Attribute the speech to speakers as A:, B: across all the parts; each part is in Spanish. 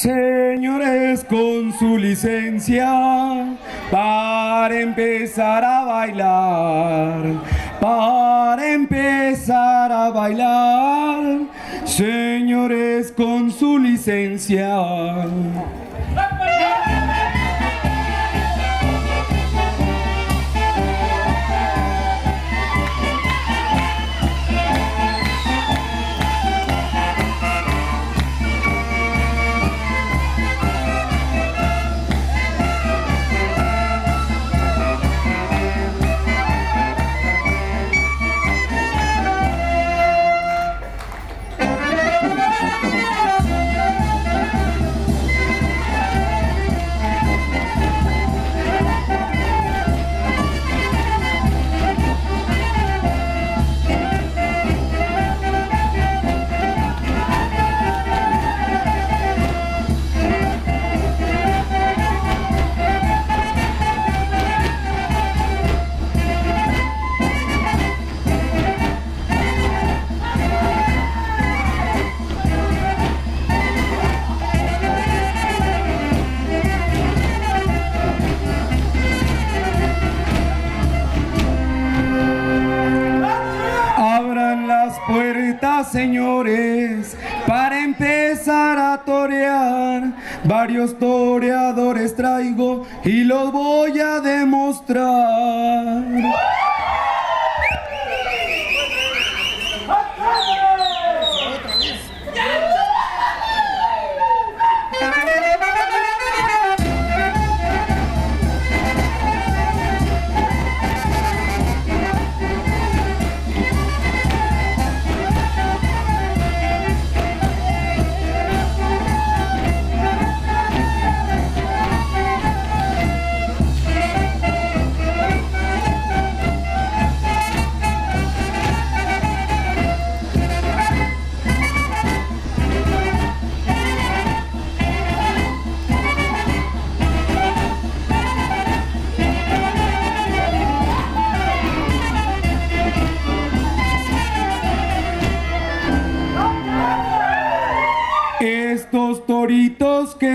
A: Señores, con su licencia, para empezar a bailar, para empezar a bailar, señores, con su licencia. Puertas, señores, para empezar a torear. Varios toreadores traigo y los voy a demostrar.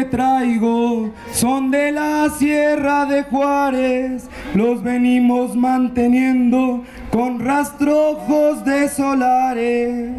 A: Traigo son de la Sierra de Juárez, los venimos manteniendo con rastrojos de solares.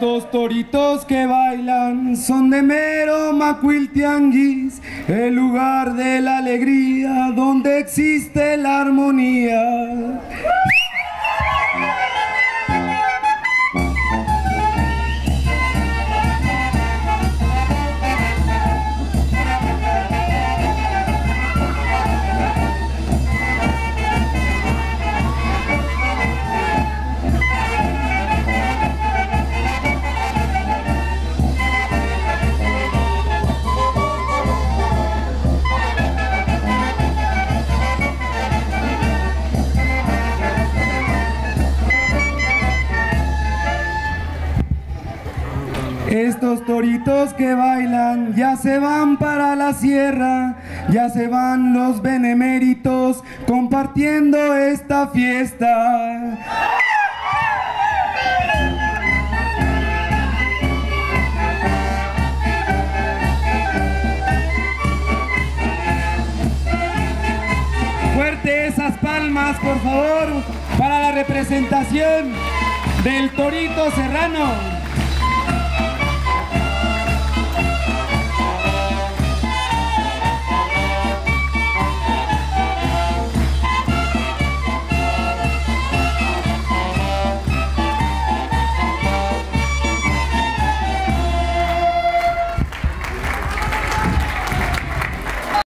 A: Estos toritos que bailan son de mero Macuiltianguis, el lugar de la alegría donde existe la armonía. Estos toritos que bailan ya se van para la sierra, ya se van los beneméritos compartiendo esta fiesta. Fuerte esas palmas, por favor, para la representación del torito serrano.